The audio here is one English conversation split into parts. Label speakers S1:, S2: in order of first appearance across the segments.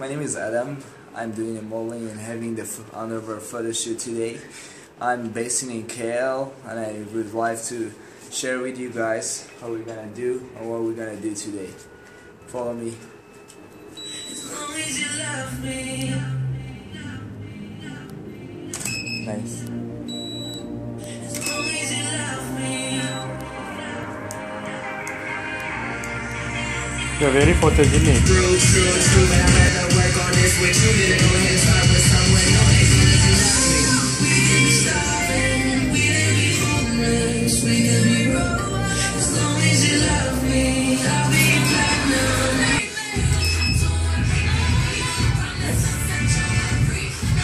S1: my name is Ardavan. I'm doing a modeling and having the f- honor of a photo shoot today. I'm based in KL and I would like to share with you guys how we're gonna do and what we're gonna do today. Follow me. Nice.
S2: You're very photogenic.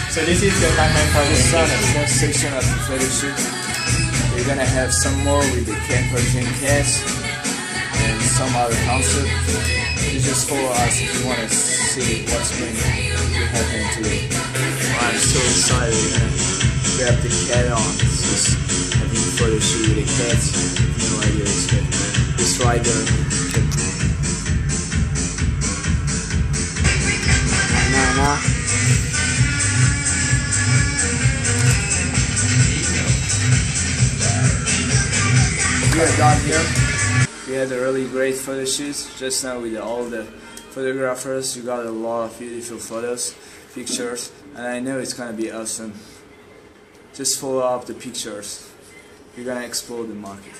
S1: So this is the timeline for the sun and section of the photo shoot. We're gonna have some more with the Ken Persian cast some other concept. You just follow us if you wanna see what's going to happen today. I'm so excited. Gonna grab the cat on. Just having a photo shoot with the cat. No idea it's good. Just right there.
S2: Nah, nah.
S1: We are done here. We had a really great photo shoot just now with all the photographers. You got a lot of beautiful photos, pictures, and I know it's gonna be awesome. Just follow up the pictures. You're gonna explode the market.